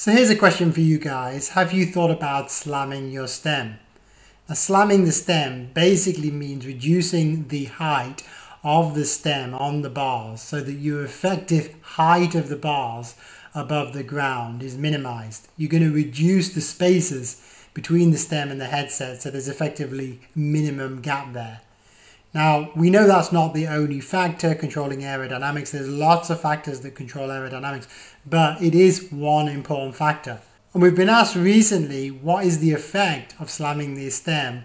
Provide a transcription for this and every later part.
So here's a question for you guys. Have you thought about slamming your stem? Now slamming the stem basically means reducing the height of the stem on the bars so that your effective height of the bars above the ground is minimized. You're going to reduce the spaces between the stem and the headset so there's effectively minimum gap there. Now, we know that's not the only factor controlling aerodynamics. There's lots of factors that control aerodynamics, but it is one important factor. And we've been asked recently, what is the effect of slamming the stem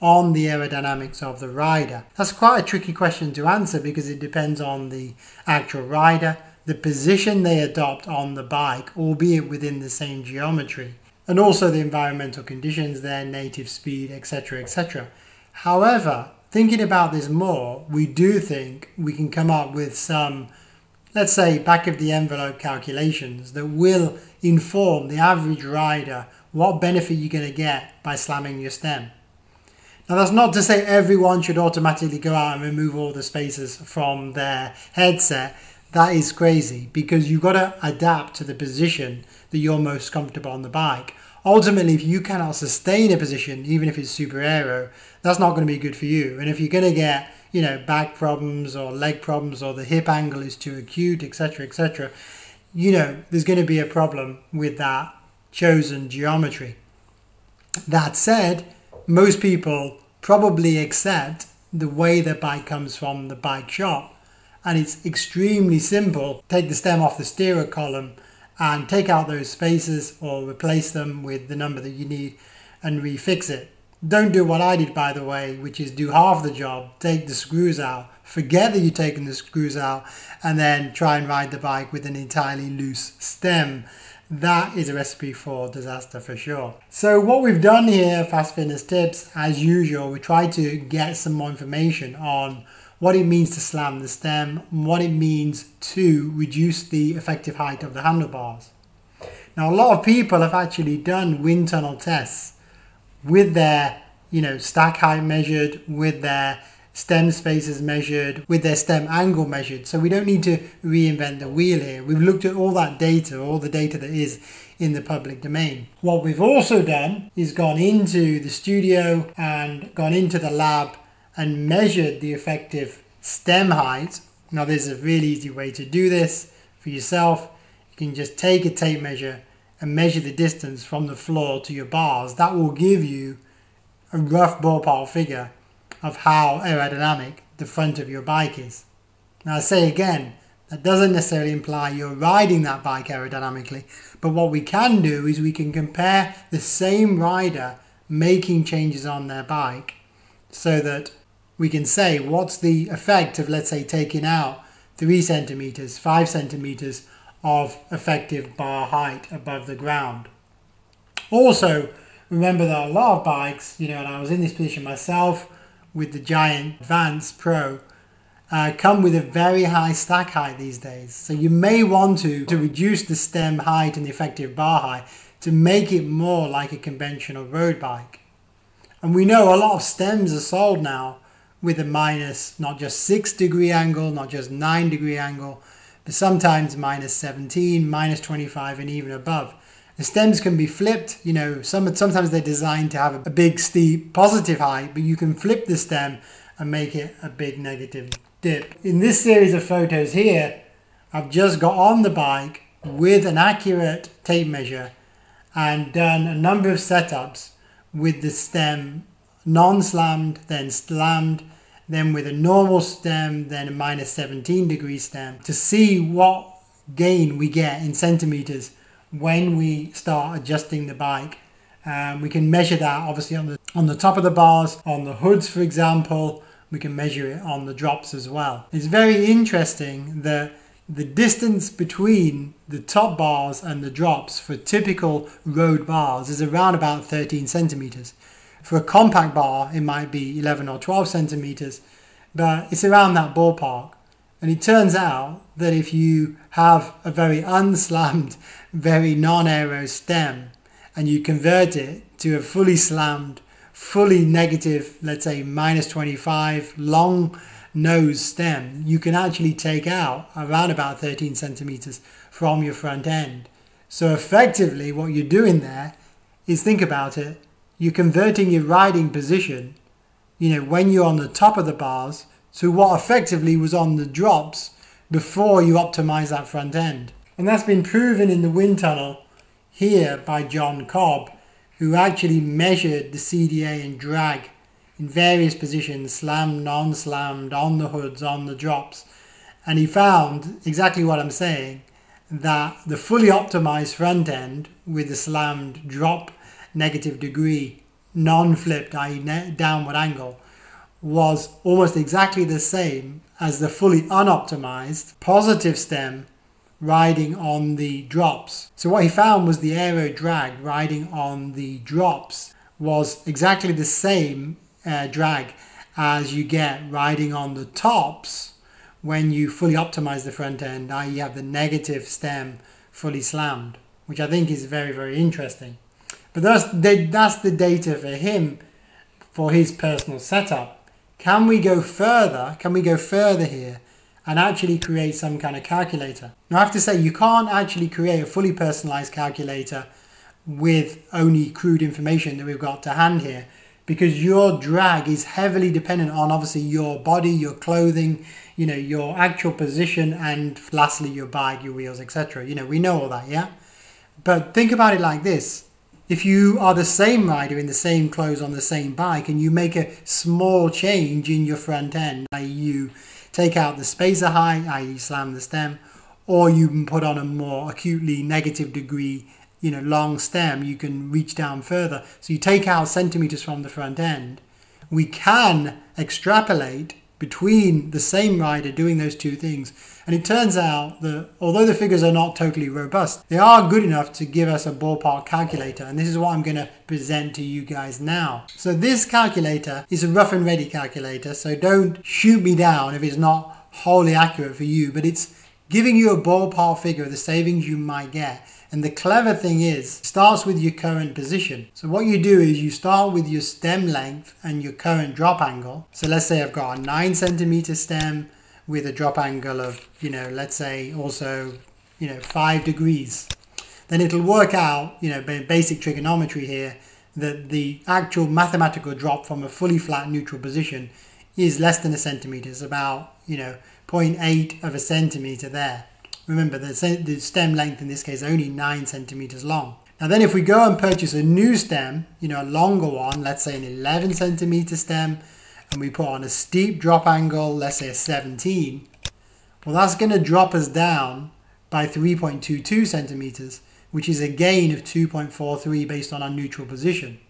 on the aerodynamics of the rider? That's quite a tricky question to answer because it depends on the actual rider, the position they adopt on the bike, albeit within the same geometry, and also the environmental conditions, their native speed, etc., etc. However, thinking about this more, we do think we can come up with some, let's say, back of the envelope calculations that will inform the average rider what benefit you're going to get by slamming your stem. Now, that's not to say everyone should automatically go out and remove all the spacers from their headset. That is crazy because you've got to adapt to the position that you're most comfortable on the bike ultimately, if you cannot sustain a position, even if it's super aero, that's not going to be good for you. And if you're going to get, you know, back problems or leg problems or the hip angle is too acute, etc., etc., you know, there's going to be a problem with that chosen geometry. That said, most people probably accept the way the bike comes from the bike shop. And it's extremely simple. Take the stem off the steerer column and take out those spaces or replace them with the number that you need and refix it. Don't do what I did, by the way, which is do half the job, take the screws out, forget that you've taken the screws out, and then try and ride the bike with an entirely loose stem. That is a recipe for disaster for sure. So what we've done here, Fast Fitness Tips, as usual, we try to get some more information on what it means to slam the stem, what it means to reduce the effective height of the handlebars. Now, a lot of people have actually done wind tunnel tests with their, you know, stack height measured, with their stem spaces measured, with their stem angle measured. So we don't need to reinvent the wheel here. We've looked at all that data, all the data that is in the public domain. What we've also done is gone into the studio and gone into the lab and measured the effective stem height. Now there's a really easy way to do this for yourself. You can just take a tape measure and measure the distance from the floor to your bars. That will give you a rough ballpark figure of how aerodynamic the front of your bike is. Now I say again, that doesn't necessarily imply you're riding that bike aerodynamically, but what we can do is we can compare the same rider making changes on their bike so that we can say what's the effect of, let's say, taking out three centimeters, five centimeters of effective bar height above the ground. Also, remember that a lot of bikes, you know, and I was in this position myself with the Giant Advance Pro, uh, come with a very high stack height these days. So you may want to, to reduce the stem height and the effective bar height to make it more like a conventional road bike. And we know a lot of stems are sold now with a minus not just 6 degree angle, not just 9 degree angle, but sometimes minus 17, minus 25 and even above. The stems can be flipped, you know, some, sometimes they're designed to have a big steep positive height, but you can flip the stem and make it a big negative dip. In this series of photos here, I've just got on the bike with an accurate tape measure and done a number of setups with the stem non-slammed, then slammed, then with a normal stem, then a minus 17 degree stem to see what gain we get in centimeters when we start adjusting the bike. Um, we can measure that obviously on the, on the top of the bars, on the hoods, for example. We can measure it on the drops as well. It's very interesting that the distance between the top bars and the drops for typical road bars is around about 13 centimeters. For a compact bar, it might be 11 or 12 centimeters, but it's around that ballpark. And it turns out that if you have a very unslammed, very non-aero stem, and you convert it to a fully slammed, fully negative, let's say minus 25, long nose stem, you can actually take out around about 13 centimeters from your front end. So effectively what you're doing there is think about it, you're converting your riding position, you know, when you're on the top of the bars to what effectively was on the drops before you optimize that front end. And that's been proven in the wind tunnel here by John Cobb, who actually measured the CDA and drag in various positions, slammed, non-slammed, on the hoods, on the drops. And he found exactly what I'm saying, that the fully optimized front end with the slammed drop negative degree, non-flipped, i.e. downward angle, was almost exactly the same as the fully unoptimized positive stem riding on the drops. So what he found was the aero drag riding on the drops was exactly the same uh, drag as you get riding on the tops when you fully optimize the front end, i.e. you have the negative stem fully slammed, which I think is very, very interesting. But that's the, that's the data for him for his personal setup. Can we go further? Can we go further here and actually create some kind of calculator? Now I have to say you can't actually create a fully personalized calculator with only crude information that we've got to hand here because your drag is heavily dependent on obviously your body, your clothing, you know, your actual position, and lastly your bike, your wheels, etc. You know, we know all that, yeah? But think about it like this. If you are the same rider in the same clothes on the same bike and you make a small change in your front end, i.e. you take out the spacer height, i.e. slam the stem, or you can put on a more acutely negative degree you know, long stem, you can reach down further. So you take out centimeters from the front end. We can extrapolate between the same rider doing those two things. And it turns out that although the figures are not totally robust, they are good enough to give us a ballpark calculator. And this is what I'm going to present to you guys now. So this calculator is a rough and ready calculator. So don't shoot me down if it's not wholly accurate for you, but it's giving you a ballpark figure of the savings you might get and the clever thing is, it starts with your current position. So what you do is you start with your stem length and your current drop angle. So let's say I've got a nine centimeter stem with a drop angle of, you know, let's say also, you know, five degrees. Then it'll work out, you know, basic trigonometry here, that the actual mathematical drop from a fully flat neutral position is less than a centimeter. It's about, you know, 0.8 of a centimeter there. Remember, the, the stem length in this case is only 9 centimeters long. Now then if we go and purchase a new stem, you know, a longer one, let's say an 11 centimeter stem, and we put on a steep drop angle, let's say a 17, well that's going to drop us down by 3.22 centimeters, which is a gain of 2.43 based on our neutral position.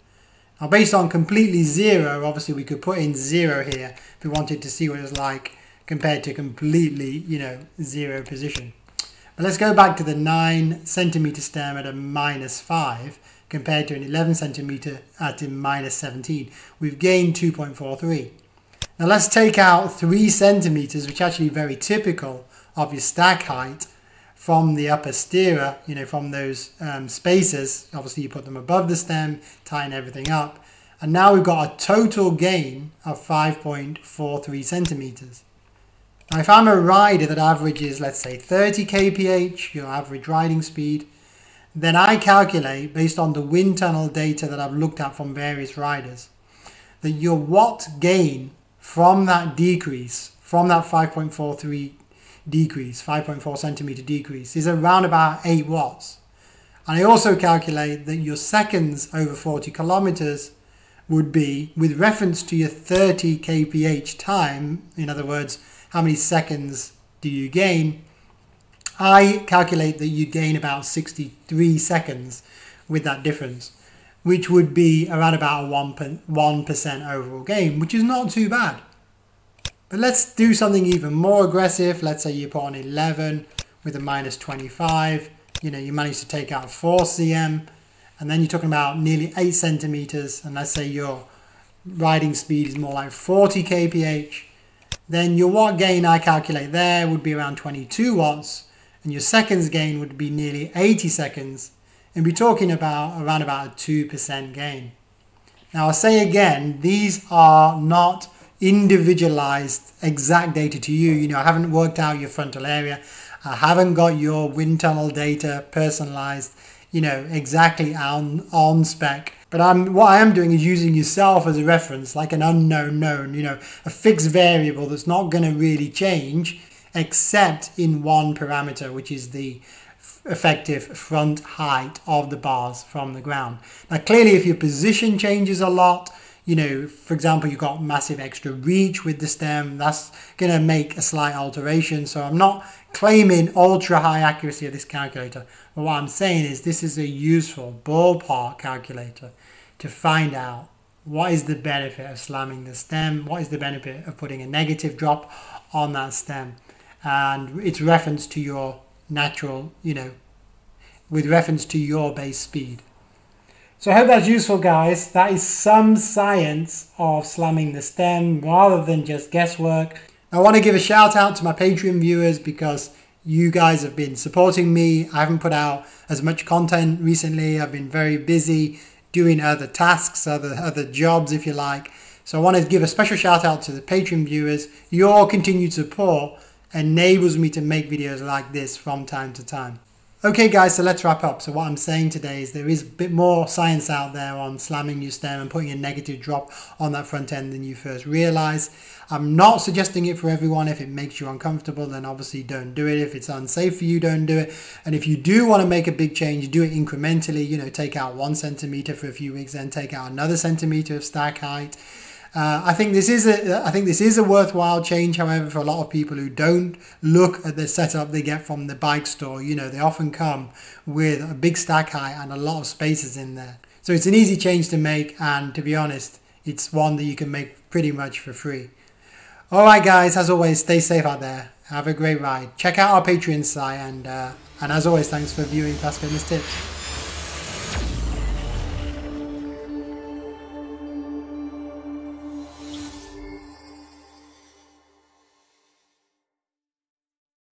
Now based on completely zero, obviously we could put in zero here if we wanted to see what it was like compared to completely, you know, zero position. But let's go back to the 9 centimeter stem at a minus 5 compared to an 11 centimeter at a minus 17. We've gained 2.43. Now let's take out 3 centimeters, which is actually very typical of your stack height from the upper steerer, you know, from those um, spacers. Obviously you put them above the stem, tying everything up. And now we've got a total gain of 5.43 centimeters. Now if I'm a rider that averages, let's say 30 kph, your average riding speed, then I calculate based on the wind tunnel data that I've looked at from various riders, that your watt gain from that decrease, from that 5.43 decrease, 5.4 centimeter decrease, is around about 8 watts. And I also calculate that your seconds over 40 kilometers would be with reference to your 30 kph time, in other words, how many seconds do you gain? I calculate that you gain about 63 seconds with that difference, which would be around about a 1% overall gain, which is not too bad. But let's do something even more aggressive. Let's say you put on 11 with a minus 25. You know, you manage to take out 4 cm, and then you're talking about nearly 8 centimeters, and let's say your riding speed is more like 40 kph then your watt gain I calculate there would be around 22 watts and your seconds gain would be nearly 80 seconds and we're talking about around about a 2% gain. Now I'll say again, these are not individualized exact data to you. You know, I haven't worked out your frontal area. I haven't got your wind tunnel data personalized, you know, exactly on, on spec. But I'm what I am doing is using yourself as a reference, like an unknown known, you know, a fixed variable that's not going to really change except in one parameter, which is the effective front height of the bars from the ground. Now, clearly, if your position changes a lot, you know, for example, you've got massive extra reach with the stem, that's going to make a slight alteration. So I'm not claiming ultra high accuracy of this calculator. But what I'm saying is this is a useful ballpark calculator to find out what is the benefit of slamming the stem, what is the benefit of putting a negative drop on that stem, and it's reference to your natural, you know, with reference to your base speed. So I hope that's useful, guys. That is some science of slamming the stem rather than just guesswork. I want to give a shout out to my Patreon viewers because you guys have been supporting me. I haven't put out as much content recently. I've been very busy doing other tasks, other other jobs, if you like. So I want to give a special shout out to the Patreon viewers. Your continued support enables me to make videos like this from time to time. Okay guys, so let's wrap up. So what I'm saying today is there is a bit more science out there on slamming your stem and putting a negative drop on that front end than you first realize. I'm not suggesting it for everyone. If it makes you uncomfortable, then obviously don't do it. If it's unsafe for you, don't do it. And if you do want to make a big change, do it incrementally. You know, take out one centimeter for a few weeks, then take out another centimeter of stack height. Uh, I think this is a I think this is a worthwhile change. However, for a lot of people who don't look at the setup they get from the bike store, you know, they often come with a big stack height and a lot of spaces in there. So it's an easy change to make, and to be honest, it's one that you can make pretty much for free. All right, guys. As always, stay safe out there. Have a great ride. Check out our Patreon site, and uh, and as always, thanks for viewing Fast Fitness Tips.